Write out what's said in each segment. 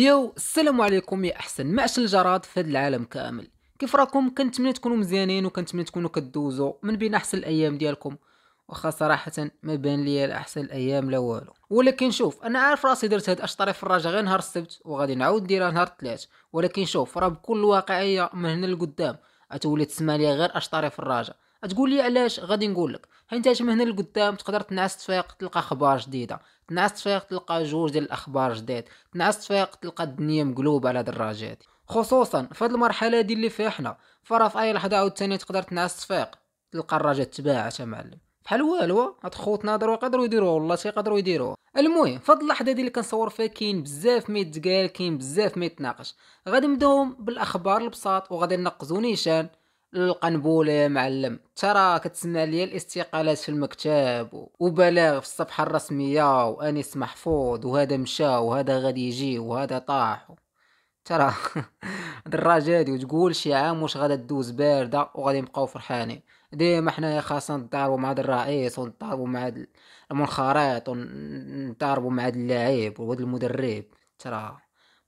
يو السلام عليكم يا أحسن معشر الجراد في هذا العالم كامل. كيف راكم؟ كنتمنى تكونوا مزيانين وكنتمنى تكونوا كدوزوا من بين أحسن الأيام ديالكم. واخا صراحة ما بان لي احسن الأيام لا والو. ولكن شوف أنا عارف راسي درت هاد اشطري في الرجاء غير نهار السبت وغادي نعاود نديرها نهار الثلاث. ولكن شوف راه بكل واقعية من هنا لقدام. غتولي تسمع لي غير اشطري في الرجاء تقول لي علاش غادي نقول لك؟ حيت من هنا لقدام تقدر تنعس تفيق تلقى أخبار جديدة. تنعس تفيق تلقى جوج ديال الأخبار جديد تنعس تفيق تلقى الدنيا مقلوبة على دراجات خصوصا في هذه المرحلة دي اللي فيها حنا. فراه في أي لحظة عاوتاني تقدر تنعس تفيق تلقى الراجات تباعت معلم. بحال والو هاد خوتنا هضروا يقدروا يديروها والله تيقدروا يديروها المهم في هاد اللحظة دي اللي كنصور فيها كاين بزاف ما يتقال كاين بزاف ما يتناقش غادي نبداو بالأخبار البساط وغادي نقزو نيشان. القنبولة يا معلم. ترى كتسمع لي الاستقالات في المكتب وبلاغ في الصفحة الرسمية وانيس محفوظ وهذا مشى وهذا غادي يجي وهذا طاح ترى الدراجة هادي وتقول شي عام واش غادا دوز باردة وغادي نبقاو فرحانين. ديما حنايا خاصنا نضاربو مع هاد الرئيس ونضاربو مع هاد المنخرط ونضاربو مع هاد اللاعب وهاد المدرب. ترى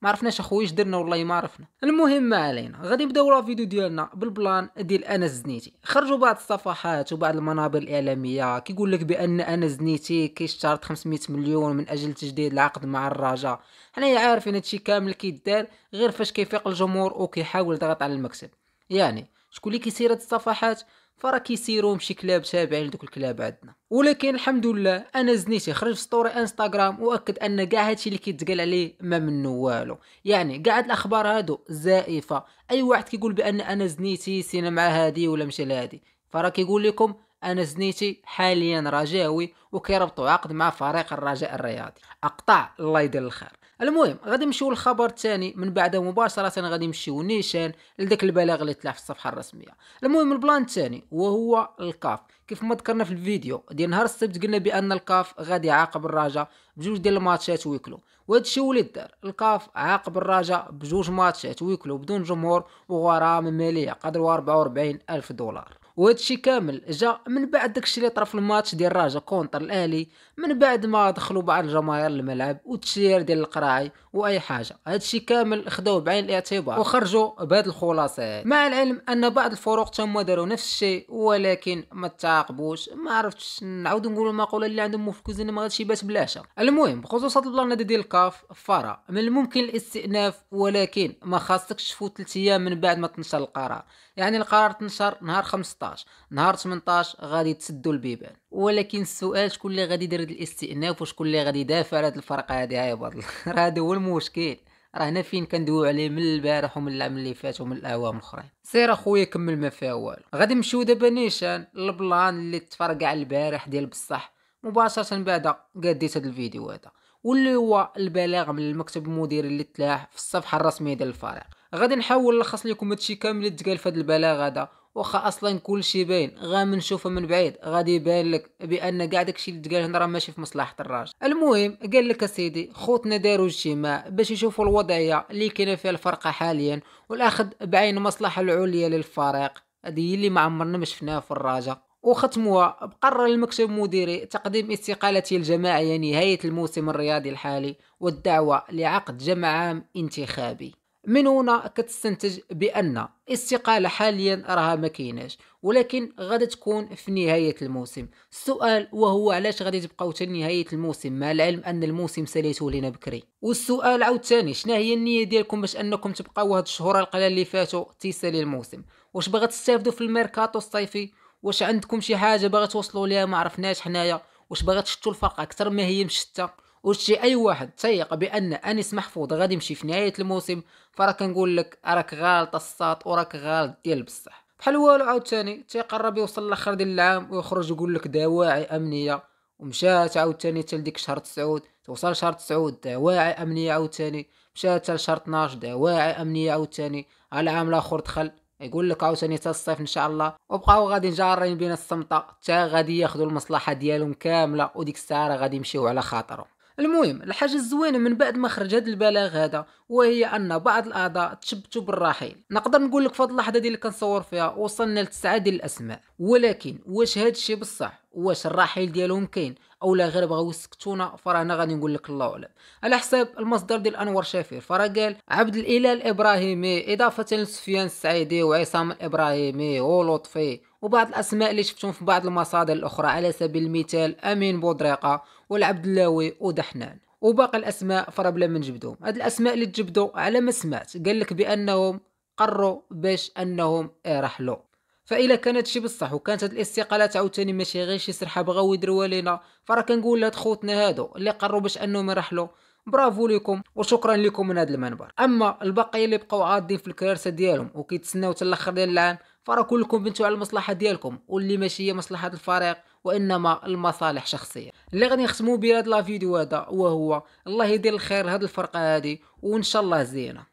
ما عرفناش اخويا درنا والله ما عرفنا. المهم ما علينا غادي نبداو la vidéo ديالنا بال plan ديال أنا زنيتي. خرجوا بعض الصفحات وبعض المنابر الإعلامية كيقول لك بأن أنا زنيتي كيشترط 500 مليون من أجل تجديد العقد مع الرجاء حنايا عارفين هادشي كامل كيدار غير فاش كيفيق الجمهور وكيحاول يضغط على المكتب يعني شكون اللي كيسير هاد الصفحات؟ فراه كيسيروا شي كلاب تابعين لدوك الكلاب عندنا. ولكن الحمد لله أنا زنيتي خرج في story إنستغرام وأكد أن كاع هادشي اللي كيتقال عليه ما منه والو. يعني كاع هاد الأخبار هادو زائفة. أي واحد كيقول بأن أنا زنيتي سينا مع هادي ولا مشى لهادي فراه كيقول لكم أنا زنيتي حاليا رجاوي وكيربطوا عقد مع فريق الرجاء الرياضي. إن شاء الله يدير الخير. المهم غادي نمشيو للخبر الثاني من بعد مباشرة غادي نمشيو نيشان لذاك البلاغ اللي طلع في الصفحة الرسمية. المهم ال plan الثاني وهو الكاف كيف ما ذكرنا في الفيديو ديال نهار السبت قلنا بأن الكاف غادي يعاقب الرجاء بجوج ديال الماتشات huis clos. وهذا الشيء ولي دار. الكاف عاقب الرجاء بجوج ماتشات huis clos بدون جمهور وغرامة مالية قدروا 44 ألف دولار. وهذا الشيء كامل. جا من بعد داكشي اللي طرا في الماتش ديال الرجا contre الأهلي من بعد ما دخلوا بعض الجماهير للملعب والتشير ديال القراعي وأي حاجة. هذا الشيء كامل خداوه بعين الاعتبار وخرجوا بهذه الخلاصة. مع العلم أن بعض الفرق تما داروا نفس الشيء ولكن ما تعاقبوش ما عرفتش نعاود نقول المقولة اللي عندهم في الكوزينه ما غاديش يبات بلا عشا المهم بخصوص هذا ال plan ديال الكاف راه من الممكن الاستئناف ولكن ما خاصكش تفوت 3 أيام من بعد ما تنشر القرار. يعني القرار تنشر نهار 15 نهار 18 غادي تسدوا البيبان. ولكن السؤال شكون اللي غادي يدير الاستئناف وشكون اللي غادي يدافع على هذه الفرقه هذه يا بطل راه هذا هو المشكل. راه هنا فين كندويو عليه؟ من البارح ومن العام اللي فات ومن الاعوام الأخرين. سير أخويا كمل ما فيها والو. غادي نمشيو دابا نيشان لل plan اللي تفرقع البارح ديال بصح. مباشرة بعد قديت هذا الفيديو هذا. واللي هو البلاغ من المكتب المديري اللي تلاح في الصفحة الرسمية ديال الفريق. غادي نحاول نلخص لكم هادشي كامل اللي تقال في هذا البلاغ هذا. واخا أصلا كل شيء باين غا من من بعيد غادي يبان لك بان كاع داكشي اللي تقال هنا راه ماشي في مصلحة الراجل. المهم قال لك أسيدي خوتنا داروا اجتماع باش يشوفوا الوضعية اللي كاينة فيها الفرقه حاليا والأخذ بعين المصلحة العليا للفريق. هذه اللي ما عمرنا ما شفناها في الراجا وختموها بقرر المكتب المديري تقديم استقالته الجماعية نهاية الموسم الرياضي الحالي والدعوة لعقد جمع عام انتخابي. من هنا كتستنتج بأن استقاله حاليا راها ما كايناش ولكن غادي تكون في نهاية الموسم. السؤال وهو علاش غادي تبقاو حتى نهاية الموسم مع العلم أن الموسم ساليتو لينا بكري. والسؤال عاوتاني شنو هي النية ديالكم باش أنكم تبقاو هاد الشهور القليلة اللي فاتوا تيسالي الموسم؟ واش باغا تستافدوا في الميركاتو الصيفي؟ واش عندكم شي حاجة باغا توصلوا ليها ما عرفناش حنايا؟ واش باغا تشتوا الفرقه أكثر؟ ما هي مشتة وشي أي واحد تيق بأن انس محفوظ غادي يمشي في نهاية الموسم فراه كنقول لك راك غالط الساط وراك غالط ديال بصح بحال والو عاوتاني تيقرب يوصل لاخر ديال العام ويخرج يقول لك دواعي أمنية. ومشات عاوتاني حتى لديك شهر تسعود توصل شهر تسعود دواعي أمنية عاوتاني مشات حتى لشهر 12 دواعي أمنية عاوتاني العام الآخر دخل يقول لك عاوتاني حتى الصيف إن شاء الله. وبقاو غادي جارين بين الصمتة حتى غادي ياخذوا المصلحة ديالهم كاملة وديك الساعة غادي يمشيو على خاطرهم. المهم الحاجة الزوينة من بعد ما خرج هذا البلاغ هذا وهي أن بعض الأعضاء تشبتوا بالرحيل. نقدر نقول لك في هذه اللحظة اللي كنصور فيها وصلنا لتسعة ديال الأسماء. ولكن واش هذا الشيء بصح؟ واش الرحيل ديالهم كاين؟ أو لا غير بغاو يسكتونا؟ فرانا غادي نقول لك الله أعلم. على حساب المصدر ديال أنور شافير فرا قال عبد الإله الإبراهيمي إضافة لسفيان السعيدي وعصام الإبراهيمي ولطفي. وبعض الأسماء اللي شفتهم في بعض المصادر الأخرى على سبيل المثال أمين بودريقة والعبد اللاوي ودحنان. وباقي الأسماء فرا بلا ما نجبدهم هاد الأسماء اللي تجبدوا على ما سمعت. قال لك بأنهم قرروا باش أنهم يرحلوا. فإلا كانت شي بصح وكانت هاد الاستقالات عاوتاني ماشي غير شي سرحة بغاو يديروها لينا فراه كنقول لهاد خوتنا هادو اللي قرروا باش أنهم يرحلوا برافو لكم وشكرا لكم من هذا المنبر. أما البقية اللي بقاو عاضين في الكراسه ديالهم وكيتسناو حتى الأخر ديال العام فراه كلكم بنتو على المصلحة ديالكم واللي ماشي هي مصلحة الفريق وإنما المصالح شخصية. اللي غادي نختموا بهذا لا فيديو هذا وهو الله يدير الخير لهاد الفرقة هذه وإن شاء الله زينة.